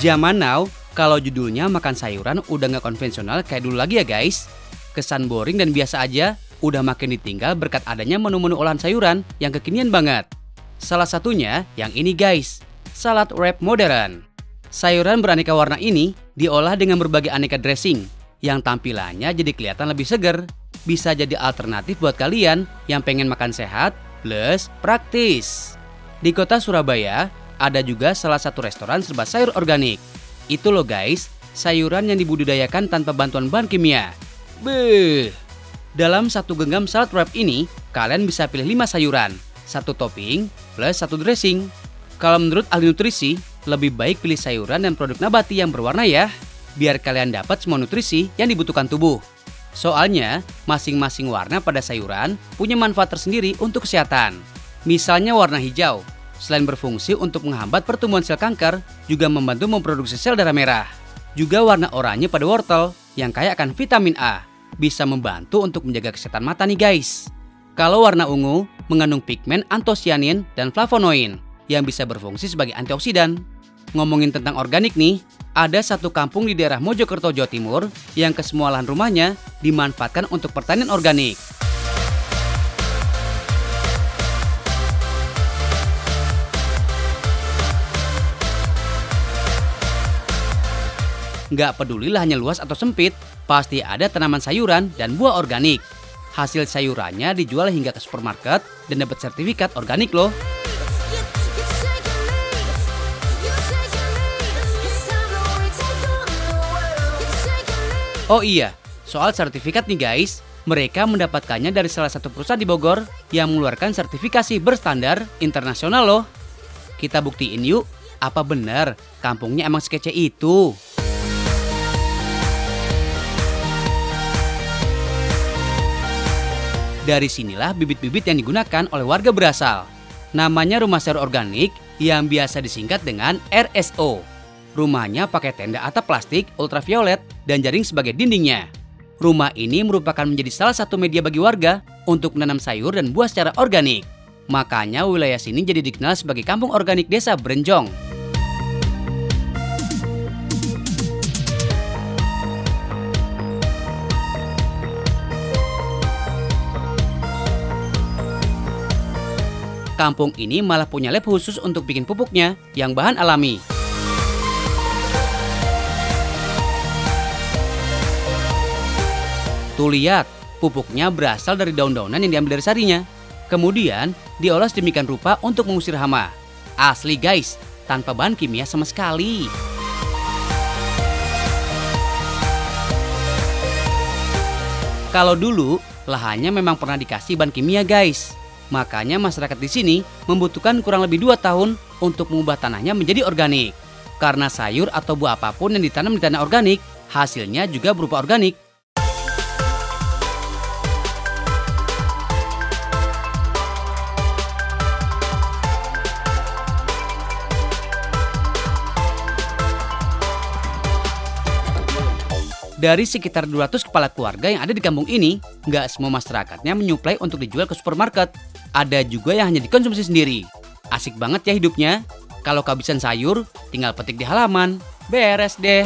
Zaman now, kalau judulnya makan sayuran udah nggak konvensional kayak dulu lagi ya guys. Kesan boring dan biasa aja, udah makin ditinggal berkat adanya menu-menu olahan sayuran yang kekinian banget. Salah satunya yang ini guys, salad wrap modern. Sayuran beraneka warna ini diolah dengan berbagai aneka dressing yang tampilannya jadi kelihatan lebih seger. Bisa jadi alternatif buat kalian yang pengen makan sehat plus praktis. Di kota Surabaya, ada juga salah satu restoran serba sayur organik. Itu loh guys, sayuran yang dibudidayakan tanpa bantuan bahan kimia. Beuh. Dalam satu genggam salad wrap ini, kalian bisa pilih 5 sayuran, satu topping, plus satu dressing. Kalau menurut ahli nutrisi, lebih baik pilih sayuran dan produk nabati yang berwarna ya, biar kalian dapat semua nutrisi yang dibutuhkan tubuh. Soalnya, masing-masing warna pada sayuran punya manfaat tersendiri untuk kesehatan. Misalnya warna hijau, Selain berfungsi untuk menghambat pertumbuhan sel kanker, juga membantu memproduksi sel darah merah. Juga warna oranye pada wortel yang kaya akan vitamin A bisa membantu untuk menjaga kesehatan mata nih guys. Kalau warna ungu mengandung pigmen antosianin dan flavonoin yang bisa berfungsi sebagai antioksidan. Ngomongin tentang organik nih, ada satu kampung di daerah Mojokerto, Jawa Timur yang kesemua lahan rumahnya dimanfaatkan untuk pertanian organik. Nggak peduli lahannya luas atau sempit, pasti ada tanaman sayuran dan buah organik. Hasil sayurannya dijual hingga ke supermarket dan dapat sertifikat organik loh. Oh iya, soal sertifikat nih guys, mereka mendapatkannya dari salah satu perusahaan di Bogor yang mengeluarkan sertifikasi berstandar internasional loh. Kita buktiin yuk, apa benar kampungnya emang sekece itu? Dari sinilah bibit-bibit yang digunakan oleh warga berasal. Namanya rumah sayur organik yang biasa disingkat dengan RSO. Rumahnya pakai tenda atap plastik ultraviolet dan jaring sebagai dindingnya. Rumah ini merupakan menjadi salah satu media bagi warga untuk menanam sayur dan buah secara organik. Makanya wilayah sini jadi dikenal sebagai kampung organik desa Berenjong. Kampung ini malah punya lab khusus untuk bikin pupuknya yang bahan alami. Tuh lihat, pupuknya berasal dari daun-daunan yang diambil dari sarinya. Kemudian, diolah sedemikian rupa untuk mengusir hama. Asli guys, tanpa bahan kimia sama sekali. Kalau dulu, lahannya memang pernah dikasih bahan kimia guys. Makanya masyarakat di sini membutuhkan kurang lebih 2 tahun untuk mengubah tanahnya menjadi organik. Karena sayur atau buah apa pun yang ditanam di tanah organik, hasilnya juga berupa organik. Dari sekitar 200 kepala keluarga yang ada di kampung ini, nggak semua masyarakatnya menyuplai untuk dijual ke supermarket. Ada juga yang hanya dikonsumsi sendiri. Asik banget ya hidupnya. Kalau kehabisan sayur, tinggal petik di halaman. Beres deh.